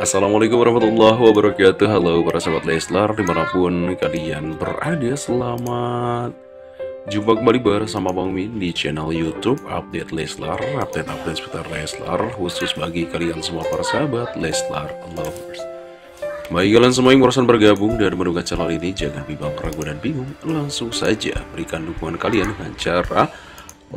Assalamualaikum warahmatullahi wabarakatuh. Halo para sahabat Leslar Di mana pun kalian berada Selamat Jumpa kembali bersama Bang Min Di channel Youtube Update Leslar Update-update seputar Leslar Khusus bagi kalian semua para sahabat Leslar Lovers. Bagi kalian semua yang barusan bergabung dan menduga channel ini Jangan bimbang ragu dan bingung Langsung saja berikan dukungan kalian dengan cara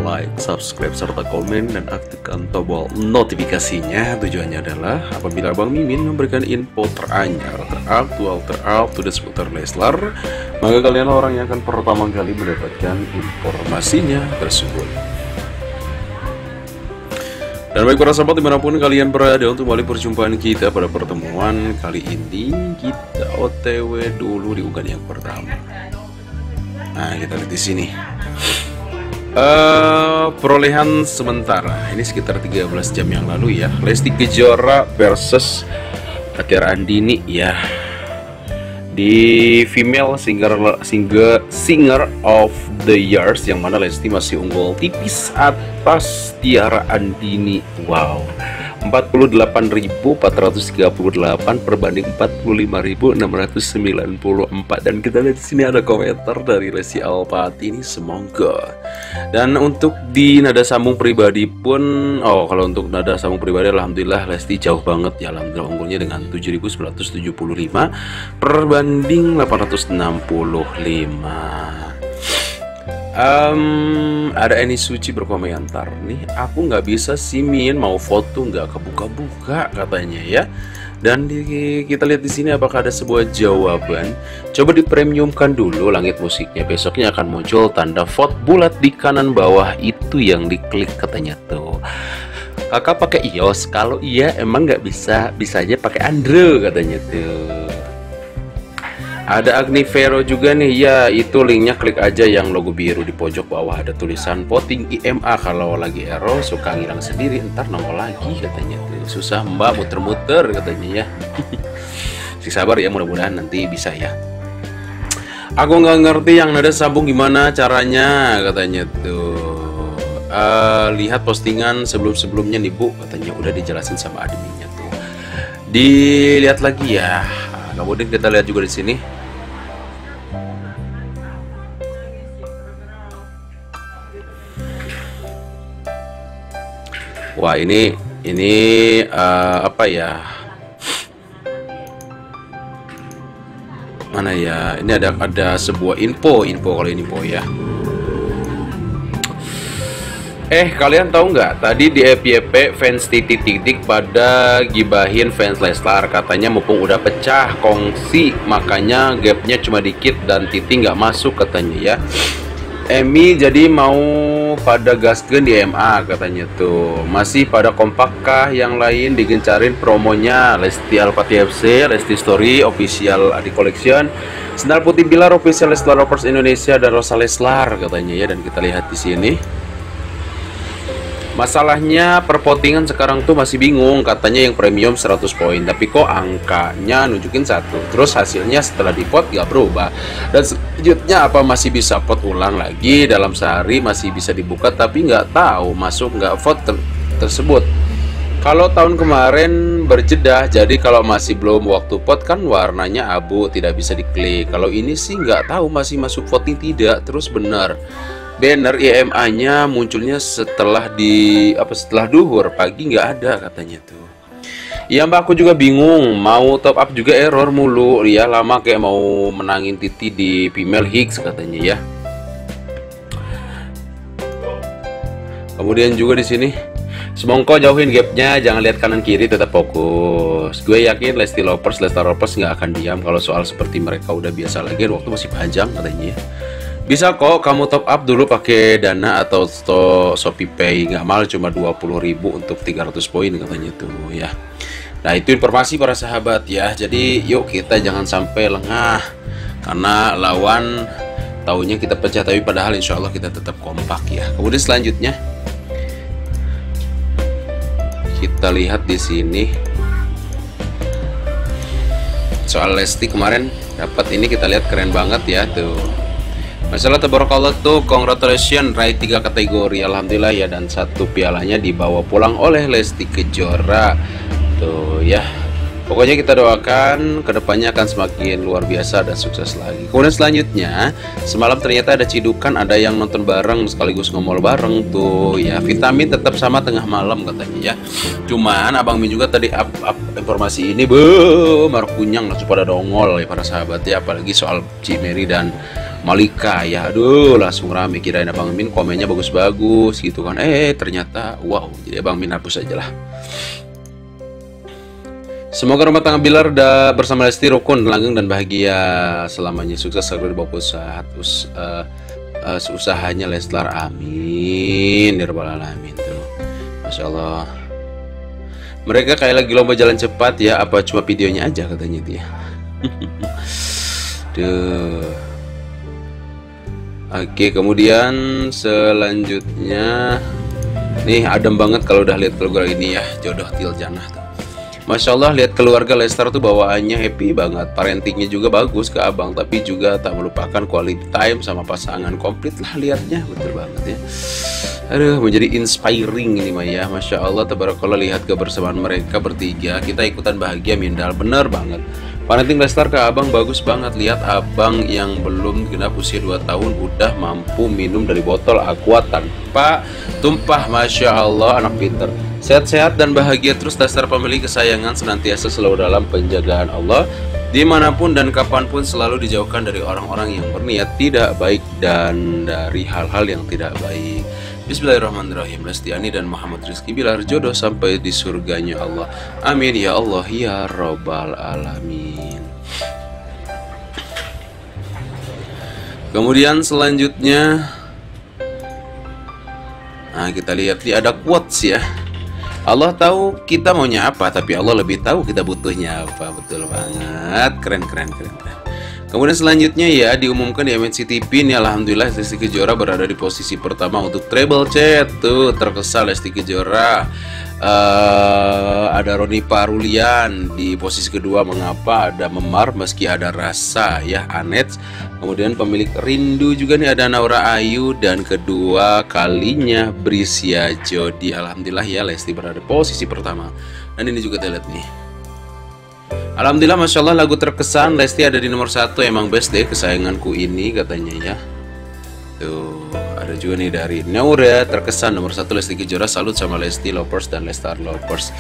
like, subscribe, serta komen, dan aktifkan tombol notifikasinya. Tujuannya adalah apabila Bang Mimin memberikan info teranyar, teraktual, terupdate seputar Leslar, maka kalian orang yang akan pertama kali mendapatkan informasinya tersebut. Dan baik para sahabat di mana pun kalian berada untuk kembali perjumpaan kita pada pertemuan kali ini kita otw dulu di unggahan yang pertama. Nah kita lihat di sini. Uh, perolehan sementara. Ini sekitar 13 jam yang lalu ya. Lesti Kejora versus Tiara Andini ya. Di female singer singer singer of the years yang mana Lesti masih unggul tipis atas Tiara Andini. Wow 48.438 perbanding 45.694 dan kita lihat di sini ada komentar dari Lesti Alpati ini semoga. Dan untuk di nada sambung pribadi pun oh kalau untuk nada sambung pribadi Alhamdulillah Lesti jauh banget ya Alhamdulillah unggulnya dengan 7.975 perbanding 865 Um, ada Eni Suci berkomentar nih, aku nggak bisa simin mau foto nggak kebuka-buka katanya ya. Dan di, kita lihat di sini apakah ada sebuah jawaban. Coba dipremiumkan dulu langit musiknya. Besoknya akan muncul tanda vote bulat di kanan bawah itu yang diklik katanya tuh. Kakak pakai iOS. Kalau iya emang nggak bisa, bisa aja pakai Android katanya tuh. Ada Agni Vero juga nih. Ya itu linknya klik aja yang logo biru di pojok bawah. Ada tulisan voting IMA kalau lagi error suka ngilang sendiri ntar nongol lagi katanya. Tuh susah mbak muter-muter katanya ya. Si sabar ya mudah-mudahan nanti bisa ya. Aku nggak ngerti yang nada sambung gimana caranya katanya tuh. Uh, lihat postingan sebelum-sebelumnya nih bu katanya. Udah dijelasin sama adminnya tuh. Dilihat lagi ya kemudian kita lihat juga di sini. Wah ini ini uh, apa ya? Mana ya? Ini ada ada sebuah info info kalau ini info ya Eh kalian tahu nggak? Tadi di FYP fans titik titik pada gibahin fans Leslar. Katanya mumpung udah pecah kongsi makanya gapnya cuma dikit dan titik nggak masuk katanya ya. Emi jadi mau pada gasken di MA katanya tuh. Masih pada kompakkah yang lain digencarin promonya? Lesti Alpati FC Lesti Story official Adi Collection. Sendal Putih Bilar official Leslar Rovers Indonesia dan Rosa Leslar katanya ya. Dan kita lihat di sini Masalahnya perpotingan sekarang tuh masih bingung katanya yang premium 100 poin tapi kok angkanya nunjukin satu? Terus hasilnya setelah dipot gak berubah. Dan selanjutnya apa masih bisa pot ulang lagi? Dalam sehari masih bisa dibuka tapi nggak tahu masuk nggak vote ter tersebut. Kalau tahun kemarin berjeda jadi kalau masih belum waktu pot kan warnanya abu tidak bisa diklik. Kalau ini sih nggak tahu masih masuk voting tidak. Terus benar banner IMA-nya munculnya setelah di apa setelah duhur pagi nggak ada katanya tuh Ya mbak aku juga bingung mau top up juga error mulu ya lama kayak mau menangin titi di female Higgs katanya ya Kemudian juga di sini Semongko jauhin gapnya, jangan lihat kanan kiri, tetap fokus. Gue yakin Lesti Lovers, Lesti Lovers nggak akan diam kalau soal seperti mereka udah biasa lagi, waktu masih panjang katanya. Ya. Bisa kok kamu top up dulu pakai Dana atau Shopee Pay nggak mal cuma 20.000 untuk 300 poin katanya tuh ya. Nah, itu informasi para sahabat ya. Jadi yuk kita jangan sampai lengah karena lawan tahunya kita pecah tapi padahal insya Allah kita tetap kompak ya. Kemudian selanjutnya kita lihat di sini soal Lesti kemarin dapat ini kita lihat keren banget ya tuh Masalah tabarakallah tuh congratulations raih tiga kategori Alhamdulillah ya dan satu pialanya dibawa pulang oleh Lesti Kejora tuh ya Pokoknya kita doakan ke depannya akan semakin luar biasa dan sukses lagi. Kemudian selanjutnya, semalam ternyata ada cidukan, ada yang nonton bareng sekaligus ngomol bareng tuh ya. Vitamin tetap sama tengah malam katanya ya. Cuman Abang Min juga tadi up, up informasi ini, be, markunyang langsung pada dongol ya para sahabat ya, apalagi soal Cimeri dan Malika ya. Aduh langsung rame kirain Abang Min komennya bagus-bagus gitu kan. Eh ternyata wow jadi Abang Min hapus aja lah. Semoga rumah tangga Bilar da, bersama Lesti rukun, langgeng dan bahagia selamanya. Sukses selalu dibawa usaha us, uh, uh, usahanya Leslar amin. Ya tuh. Masya Allah. Mereka kayak lagi lomba jalan cepat ya apa cuma videonya aja katanya dia. Duh Oke, kemudian selanjutnya. Nih adem banget kalau udah lihat keluarga ini ya, jodoh til janah tuh. Masya Allah lihat keluarga Lester tuh bawaannya happy banget. Parentingnya juga bagus ke abang Tapi juga tak melupakan quality time sama pasangan Komplit lah liatnya. Betul banget ya. Aduh menjadi inspiring ini mah ya Masya Allah tabarakallah lihat kebersamaan mereka bertiga. Kita ikutan bahagia Mindal. Bener banget Parenting Lester ke abang bagus banget. Lihat abang yang belum genap usia 2 tahun Udah mampu minum dari botol aqua tanpa tumpah Masya Allah anak pinter. Sehat-sehat dan bahagia terus dasar pemilik kesayangan Senantiasa selalu dalam penjagaan Allah Di mana pun dan kapan pun selalu dijauhkan dari orang-orang yang berniat tidak baik Dan dari hal-hal yang tidak baik. Bismillahirrahmanirrahim. Lestiani dan Muhammad Rizky Bilar jodoh sampai di surganya Allah. Amin. Ya Allah ya Robbal Alamin Kemudian selanjutnya Nah kita lihat nih ada quotes ya. Allah tahu kita maunya apa Tapi Allah lebih tahu kita butuhnya apa. Betul banget. Keren keren keren. Kemudian selanjutnya ya diumumkan di MNC TV ini Alhamdulillah Lesti Kejora berada di posisi pertama untuk treble chat. Tuh terkesan Lesti Kejora uh, ada Roni Parulian di posisi kedua. Mengapa ada Memar meski ada rasa ya Anet kemudian pemilik Rindu juga nih ada Naura Ayu. Dan kedua kalinya Brisia Jodi. Alhamdulillah ya Lesti berada di posisi pertama. Dan ini juga kita lihat nih. Alhamdulillah Masya Allah lagu terkesan Lesti ada di nomor satu. Emang best deh kesayanganku ini katanya ya. Tuh ada juga nih dari Naura terkesan nomor satu Lesti Kejora. Salut sama Lesti Lovers dan Lestar Lovers.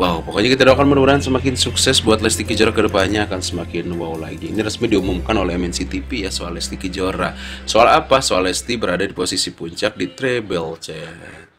Wow pokoknya kita doakan mudah-mudahan semakin sukses buat Lesti Kejora ke depannya akan semakin wow lagi. Ini resmi diumumkan oleh MNC TV ya soal Lesti Kejora. Soal apa? Soal Lesti berada di posisi puncak di treble chat